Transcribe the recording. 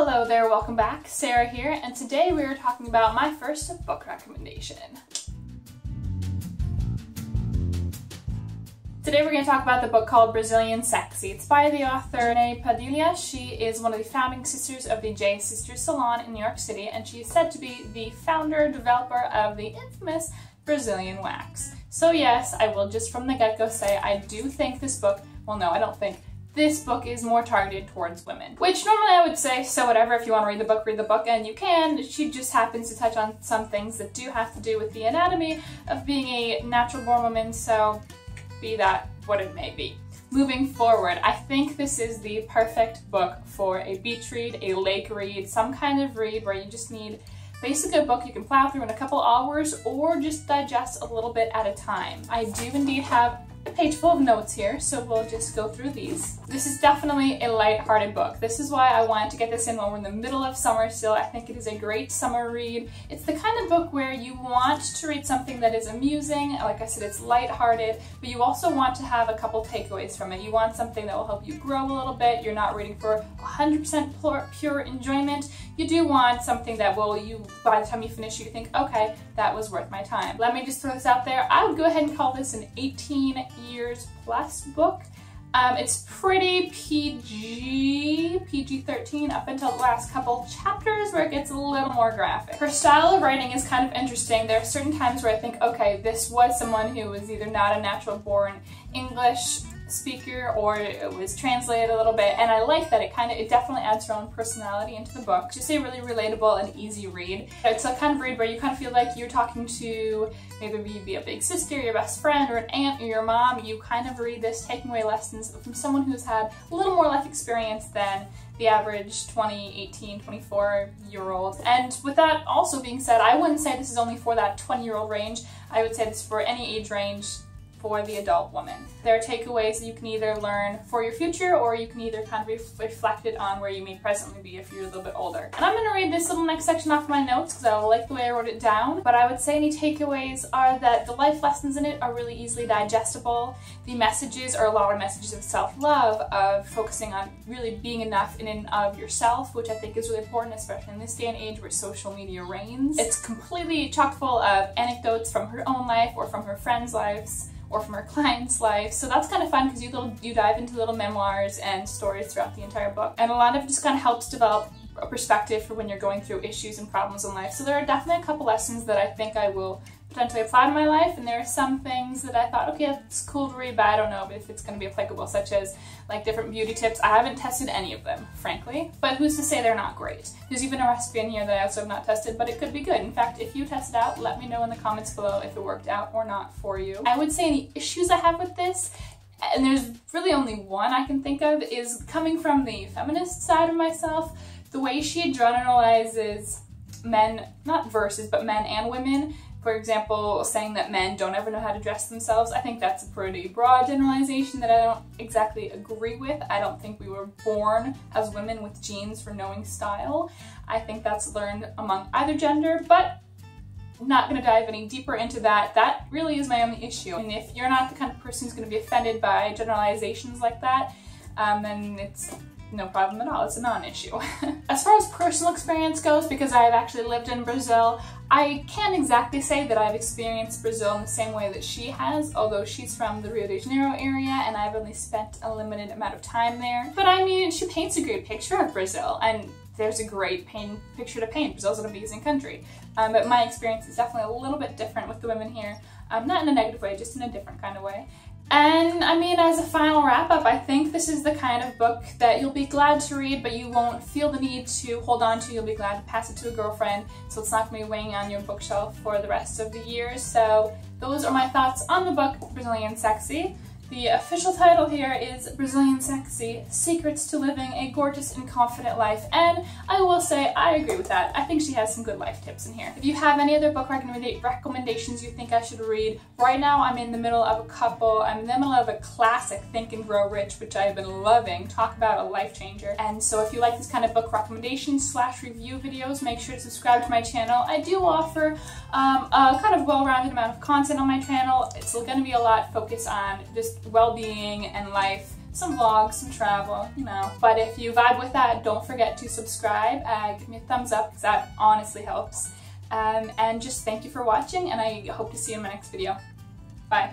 Hello there, welcome back. Sara here, and today we are talking about my first book recommendation. Today we're going to talk about the book called Brazilian Sexy. It's by the author Renee Padilha. She is one of the founding sisters of the J Sisters Salon in New York City, and she is said to be the founder, developer of the infamous Brazilian wax. So yes, I will just from the get-go say I do think this book, well no, I don't think, this book is more targeted towards women. Which normally I would say, so whatever, if you want to read the book, read the book, and you can. She just happens to touch on some things that do have to do with the anatomy of being a natural born woman, so be that what it may be. Moving forward, I think this is the perfect book for a beach read, a lake read, some kind of read where you just need basically a book you can plow through in a couple hours or just digest a little bit at a time. I do indeed have page full of notes here, so we'll just go through these. This is definitely a light-hearted book. This is why I wanted to get this in when we're in the middle of summer still. I think it is a great summer read. It's the kind of book where you want to read something that is amusing, like I said, it's light-hearted, but you also want to have a couple takeaways from it. You want something that will help you grow a little bit. You're not reading for 100% pure enjoyment. You do want something that will, you by the time you finish, you think, okay, that was worth my time. Let me just throw this out there. I would go ahead and call this an 18 years plus book. Um, it's pretty PG, PG-13 up until the last couple chapters where it gets a little more graphic. Her style of writing is kind of interesting. There are certain times where I think, okay, this was someone who was either not a natural born English speaker or it was translated a little bit and I like that it kind of it definitely adds her own personality into the book just a really relatable and easy read it's a kind of read where you kind of feel like you're talking to maybe be a big sister your best friend or an aunt or your mom you kind of read this taking away lessons from someone who's had a little more life experience than the average 20, 18, 24 year old. And with that also being said, I wouldn't say this is only for that 20 year old range. I would say this for any age range for the adult woman. There are takeaways you can either learn for your future or you can either kind of reflect it on where you may presently be if you're a little bit older. And I'm going to read this little next section off my notes because I like the way I wrote it down, but I would say any takeaways are that the life lessons in it are really easily digestible. The messages are a lot of messages of self-love, of focusing on really being enough in and of yourself, which I think is really important, especially in this day and age where social media reigns. It's completely chock full of anecdotes from her own life or from her friends' lives or from our client's life. So that's kind of fun because you little you dive into little memoirs and stories throughout the entire book. And a lot of just kind of helps develop a perspective for when you're going through issues and problems in life. So there are definitely a couple lessons that I think I will potentially apply to my life and there are some things that I thought, okay, it's cool to read, but I don't know if it's going to be applicable, such as like different beauty tips. I haven't tested any of them, frankly, but who's to say they're not great? There's even a recipe in here that I also have not tested, but it could be good. In fact, if you test it out, let me know in the comments below if it worked out or not for you. I would say any issues I have with this and there's really only one I can think of, is coming from the feminist side of myself. The way she generalizes men, not versus, but men and women for example, saying that men don't ever know how to dress themselves, I think that's a pretty broad generalization that I don't exactly agree with. I don't think we were born as women with genes for knowing style. I think that's learned among either gender, but I'm not going to dive any deeper into that. That really is my only issue. And if you're not the kind of person who's going to be offended by generalizations like that, um, then it's no problem at all. It's a non-issue. as far as personal experience goes, because I've actually lived in Brazil, I can't exactly say that I've experienced Brazil in the same way that she has, although she's from the Rio de Janeiro area and I've only spent a limited amount of time there. But I mean, she paints a great picture of Brazil and there's a great paint, picture to paint. Brazil's an amazing country. Um, but my experience is definitely a little bit different with the women here. Um, not in a negative way, just in a different kind of way. And I mean, as a final wrap up, I think this is the kind of book that you'll be glad to read, but you won't feel the need to hold on to. You'll be glad to pass it to a girlfriend, so it's not going to be weighing on your bookshelf for the rest of the year. So those are my thoughts on the book Brazilian Sexy. The official title here is Brazilian Sexy, Secrets to Living a Gorgeous and Confident Life, and I will say I agree with that. I think she has some good life tips in here. If you have any other book recommendations you think I should read, right now I'm in the middle of a couple. I'm in the middle of a classic, Think and Grow Rich, which I've been loving. Talk about a life changer. And so if you like this kind of book recommendations slash review videos, make sure to subscribe to my channel. I do offer um, a kind of well-rounded amount of content on my channel. It's going to be a lot focused on well-being and life some vlogs, some travel, you know. But if you vibe with that, don't forget to subscribe, uh, give me a thumbs up because that honestly helps. Um, and just thank you for watching and I hope to see you in my next video. Bye.